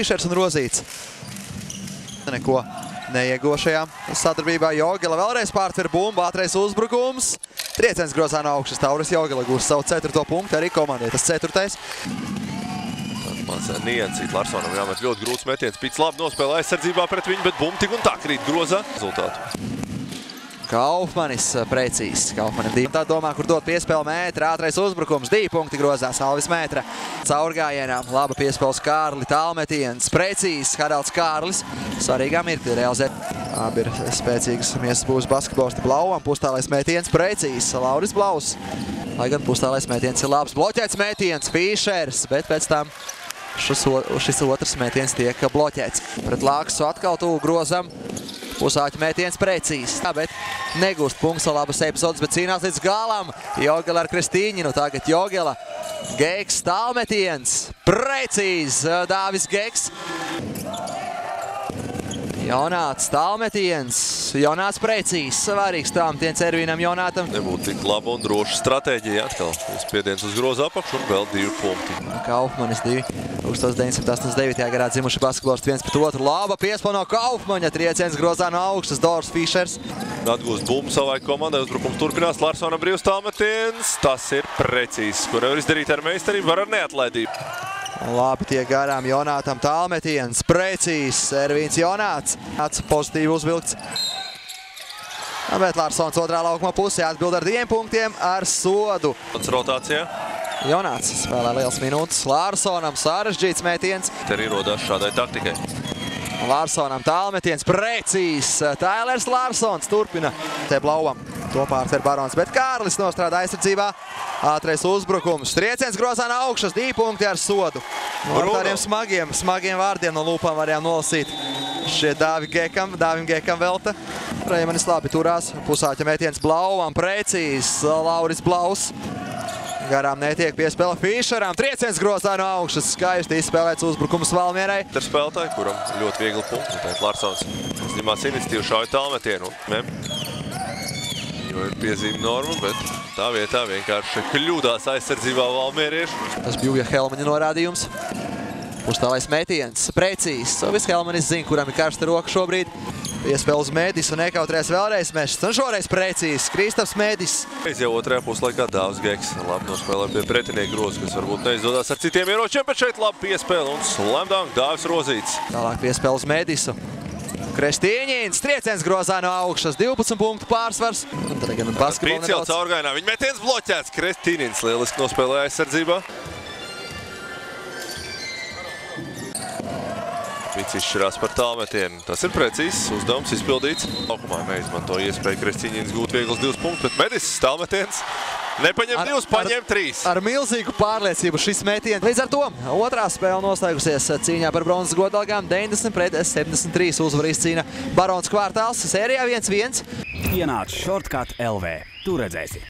Fišers un Rozīts. Neko neiegošajā sadarbībā. Jogila vēlreiz pārtver bumbu, ātrais uzbrukums. Trieciens grozā no augšas. Tauris Jogila gūs savu ceturto punktu arī komandai. Tas ceturtais. Mans niansīt Larsonam jāmet ļoti grūts metiens. Pits labi nospēlē aizsardzībā pret viņu, bet bumbu tik un tā krīt grozā rezultātu. Kaufmanis eh, precīzs. Kaufmanim divi. Tā domā, kur dot piespēli mētra. Ātrais uzbrukums. Divi punkti grozās. Alvis mētra. Caurgājienā. Laba piespēles Kārli. Tālmetiens. Precīzs. Haralds Kārlis. Svarīgā mirkli realizē. Abi ir spēcīgas miesas būs basketbolisti Blauam. Pustālais mētiens. Precīzs. Lauris Blaus. Lai gan pustālais mētiens ir labs. Bloķēts mētiens. Fīšers. Bet pēc tam šis, šis otrs mētiens tiek bloķēts. Pret Lāksu atkal tuvu grozam. Pusāķa mētiens precīzs, bet negūst punkts labas epizodes, bet cīnās līdz galam. Jogela ar Kristīņinu, tagad Jogela. Geks tālmetiens, precīzs, Dāvis Geks. Jonāts tālmetiens, Jonāts precīzs, svarīgs tālmetiens Ervīnam Jonātam. Nebūtu tik laba un droša stratēģija atkal. Spiediens uz groza apakšu un vēl divi punkti. Kaufmanis divi. 1989. gadā dzimuši basketbolisti viens pret otru. Laba piespēle no Kaufmaņa, trieciens grozā no augšas, Dors Fišers. Atgūst bumbu savai komandai, uzbrukums turpinās. Larsona brīvs tālmetiens, tas ir precīzs, ko nevar izdarīt ar meistarību, var ar neatlaidību. Labi tiek garām Jonātam tālmetiens, precīzs, Ervīns Jonāts. Nāc pozitīvi uzvilkts. Bet Larsons otrā laukuma pusē atbild ar diviem punktiem ar sodu. Pats rotācijā. Jonāts spēlē liels minūtes. Larsonam sarežģīts mētiens. Te arī rodās šādai taktikai. Larsonam tālmetiens, precīzs. Tailers Larsons turpina te blauvam. To pārtver Barons, bet Kārlis nostrādā aizsardzībā. Ātrais uzbrukums. Trieciens grozā no augšas, divi punkti ar sodu. Ar tādiem smagiem, smagiem vārdiem no lūpām varējām nolasīt. Šie Dāvi Gekam, Dāvim Gekam velta. Reimanis labi turās. Pusāķa mētiens blauvam, precīzs. Lauris Blaus. Garām netiek piespēle Fišeram. Trieciens grozā no augšas. Skaisti izspēlēts uzbrukums Valmierai. Ir spēlētāji, kuram ļoti viegli punkti. Tātad Larsons uzņemās iniciatīvu šauja tālmetienu. Jo ir piezīme norma, bet tā vietā vienkārši kļūdās aizsardzībā Valmierieši. Tas bija Helmaņa norādījums. Pustālais mētiens, precīzs. Viss Helmanis zina, kuram ir karsta roka šobrīd. Piespēle uz Mēdis un nekautrēs vēlreiz mests. Un šoreiz precīzs. Krīstaps Mēdis. Reiz jau otrajā puslaikā Dāvs Geks labi nospēlē pie pretinieku groza, kas varbūt neizdodas ar citiem ieročiem, bet šeit labi piespēle un slam dunk Dāvis Rozīts. Tālāk piespēle uz Mēdisu. Kristīņins, trieciens grozā no augšas, 12 punktu pārsvars. Un tad gan basketbolu Pīts jau caurgainā, viņa metiens bloķēts. Kristīnins lieliski nospēlēja aizsardzībā. Pīts izšķirās par tālmetienu. Tas ir precīzs, uzdevums izpildīts. Laukumā neizmanto iespēju Kristīnins gūt viegls divus punktus, bet Medis tālmetiens nepaņem Ar- divus, paņem trīs. Ar milzīgu pārliecību šis mētiens. Līdz ar to otrā spēle noslēgusies cīņā par bronzas godalgām. 90 pret 73 uzvarīs cīna Barons kvartāls. Sērijā 1-1. Ienāc Shortcut LV. Tu redzēsi.